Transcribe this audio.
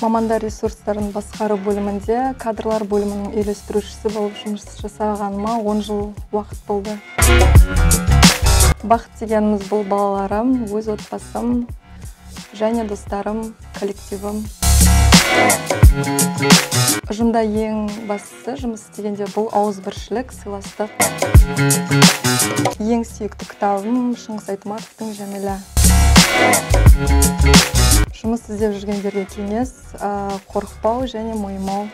мамандар ресурстарын басқару бөлімінде кадрлар бөлімінің үйлестірушісі болып жұмыс жасағаныма он жыл уақыт болды. Бақыт дегеніміз бұл балаларым өз отбасым және достарым коллективім. Ұжымда ең бастысы жұмыс істегенде бұл ауызбіршілік сыйластық. Ең сүйікті кітабым шыңғыс айтматовтың жәмила іздеп жүргендерге кеңес қорықпау және мойымау.